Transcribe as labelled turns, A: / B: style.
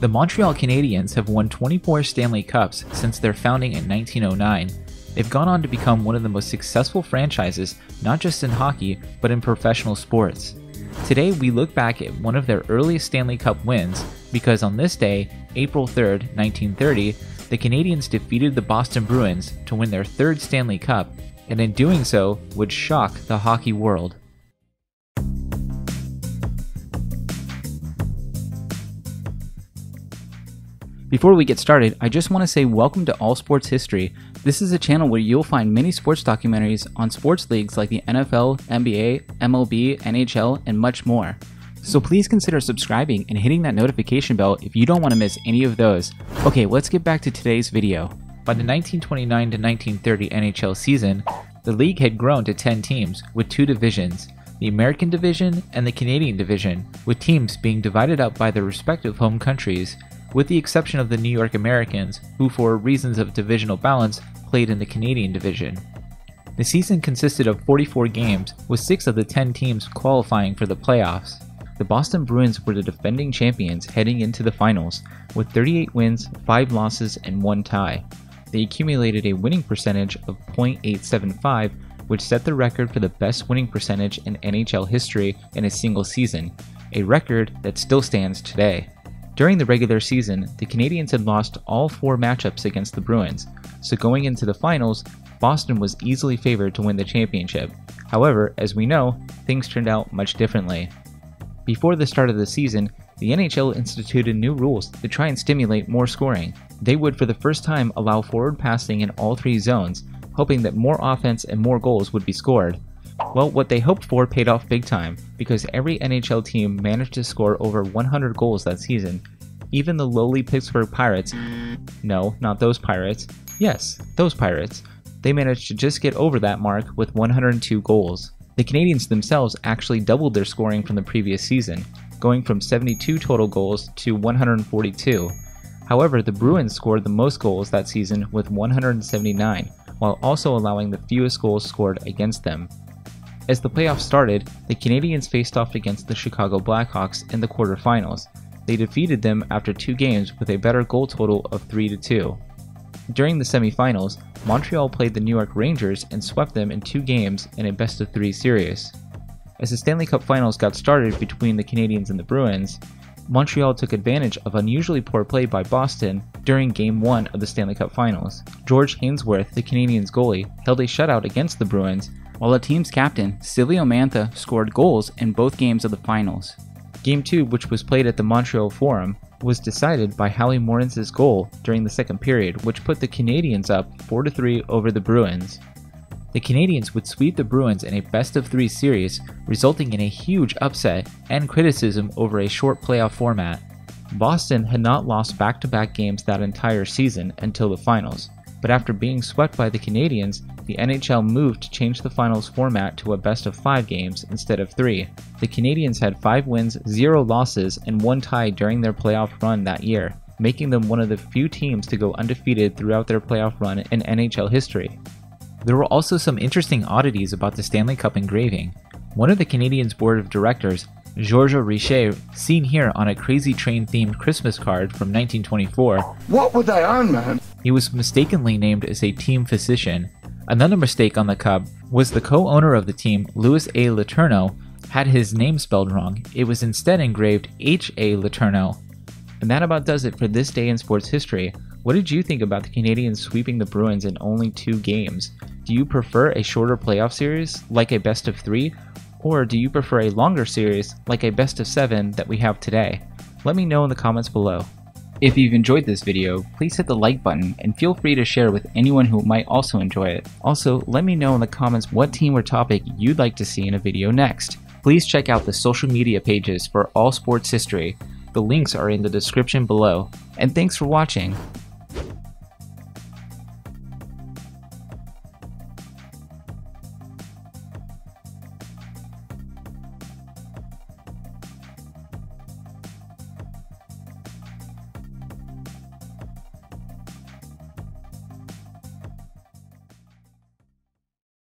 A: The Montreal Canadiens have won 24 Stanley Cups since their founding in 1909. They've gone on to become one of the most successful franchises, not just in hockey, but in professional sports. Today, we look back at one of their earliest Stanley Cup wins because on this day, April 3, 1930, the Canadiens defeated the Boston Bruins to win their third Stanley Cup, and in doing so, would shock the hockey world. Before we get started, I just want to say welcome to All Sports History. This is a channel where you'll find many sports documentaries on sports leagues like the NFL, NBA, MLB, NHL, and much more. So please consider subscribing and hitting that notification bell if you don't want to miss any of those. Okay, let's get back to today's video. By the 1929 to 1930 NHL season, the league had grown to 10 teams with two divisions the American Division and the Canadian Division, with teams being divided up by their respective home countries with the exception of the New York Americans, who for reasons of divisional balance played in the Canadian division. The season consisted of 44 games, with 6 of the 10 teams qualifying for the playoffs. The Boston Bruins were the defending champions heading into the finals, with 38 wins, 5 losses, and 1 tie. They accumulated a winning percentage of .875, which set the record for the best winning percentage in NHL history in a single season, a record that still stands today. During the regular season, the Canadiens had lost all four matchups against the Bruins, so going into the finals, Boston was easily favored to win the championship. However, as we know, things turned out much differently. Before the start of the season, the NHL instituted new rules to try and stimulate more scoring. They would for the first time allow forward passing in all three zones, hoping that more offense and more goals would be scored. Well, what they hoped for paid off big time, because every NHL team managed to score over 100 goals that season. Even the lowly Pittsburgh Pirates, no, not those Pirates, yes, those Pirates, they managed to just get over that mark with 102 goals. The Canadiens themselves actually doubled their scoring from the previous season, going from 72 total goals to 142. However, the Bruins scored the most goals that season with 179, while also allowing the fewest goals scored against them. As the playoffs started, the Canadiens faced off against the Chicago Blackhawks in the quarterfinals. They defeated them after two games with a better goal total of 3 to 2. During the semifinals, Montreal played the New York Rangers and swept them in two games in a best of three series. As the Stanley Cup Finals got started between the Canadiens and the Bruins, Montreal took advantage of unusually poor play by Boston during Game 1 of the Stanley Cup Finals. George Hainsworth, the Canadiens goalie, held a shutout against the Bruins while the team's captain, Sylvio Mantha, scored goals in both games of the finals. Game 2, which was played at the Montreal Forum, was decided by Howie Morenz' goal during the second period, which put the Canadiens up 4-3 over the Bruins. The Canadiens would sweep the Bruins in a best of three series, resulting in a huge upset and criticism over a short playoff format. Boston had not lost back to back games that entire season until the finals, but after being swept by the Canadiens, the NHL moved to change the finals format to a best of five games instead of three. The Canadiens had five wins, zero losses, and one tie during their playoff run that year, making them one of the few teams to go undefeated throughout their playoff run in NHL history. There were also some interesting oddities about the Stanley Cup engraving. One of the Canadiens' board of directors, Georges Richer, seen here on a Crazy Train themed Christmas card from 1924.
B: What were they on, man?
A: He was mistakenly named as a team physician. Another mistake on the Cub was the co-owner of the team, Louis A. Letourneau, had his name spelled wrong. It was instead engraved H.A. Letourneau. And that about does it for this day in sports history. What did you think about the Canadiens sweeping the Bruins in only two games? Do you prefer a shorter playoff series, like a best of three, or do you prefer a longer series, like a best of seven that we have today? Let me know in the comments below. If you've enjoyed this video, please hit the like button and feel free to share with anyone who might also enjoy it. Also, let me know in the comments what team or topic you'd like to see in a video next. Please check out the social media pages for all sports history. The links are in the description below. And thanks for watching.